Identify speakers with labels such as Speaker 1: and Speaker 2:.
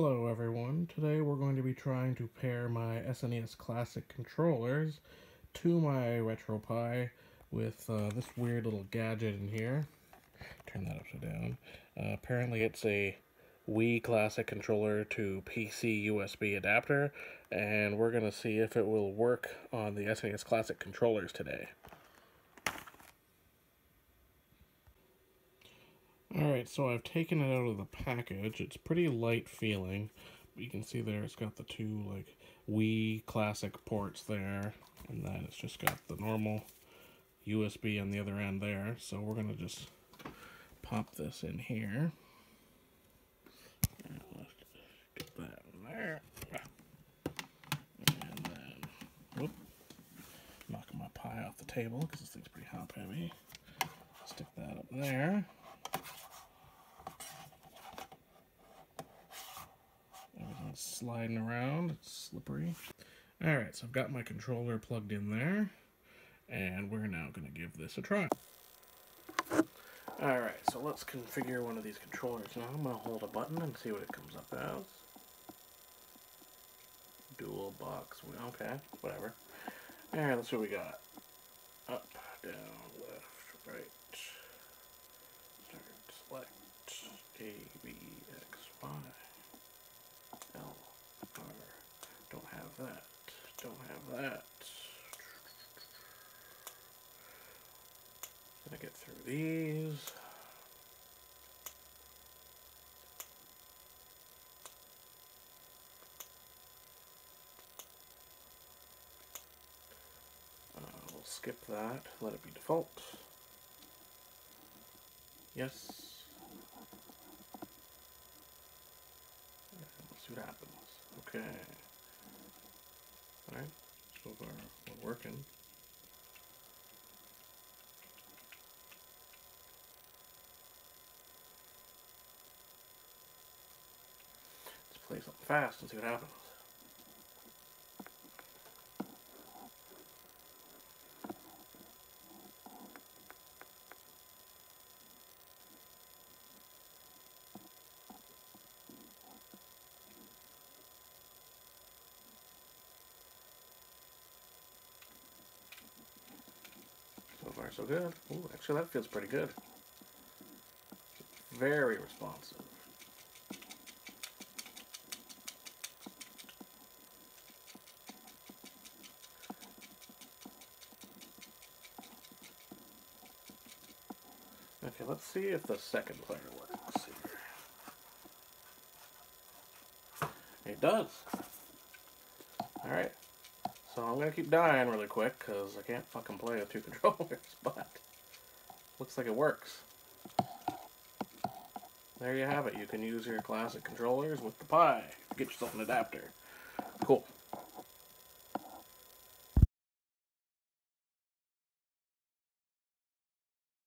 Speaker 1: Hello everyone, today we're going to be trying to pair my SNES Classic controllers to my RetroPie with uh, this weird little gadget in here. Turn that upside down. Uh, apparently it's a Wii Classic controller to PC USB adapter, and we're going to see if it will work on the SNES Classic controllers today. Alright, so I've taken it out of the package. It's pretty light feeling. You can see there it's got the two like Wii classic ports there. And then it's just got the normal USB on the other end there. So we're going to just pop this in here. And let's get that in there. And then, whoop, knocking my Pi off the table because this thing's pretty hop heavy. Stick that up there. Sliding around. It's slippery. Alright, so I've got my controller plugged in there. And we're now going to give this a try. Alright, so let's configure one of these controllers. Now I'm going to hold a button and see what it comes up as. Dual box. Okay, whatever. Alright, let's see what we got. Up, down, left, right. Start, select, A, B, X, Y. that. Don't have that. Gonna get through these. Uh, we'll skip that, let it be default. Yes. let's see what happens. Okay. Alright, so far we're working. Let's play something fast and see what happens. Far so good. Ooh, actually that feels pretty good. Very responsive. Okay, let's see if the second player works here. It does. Alright. So I'm going to keep dying really quick because I can't fucking play with two controllers, but looks like it works. There you have it. You can use your classic controllers with the Pi. Get yourself an adapter.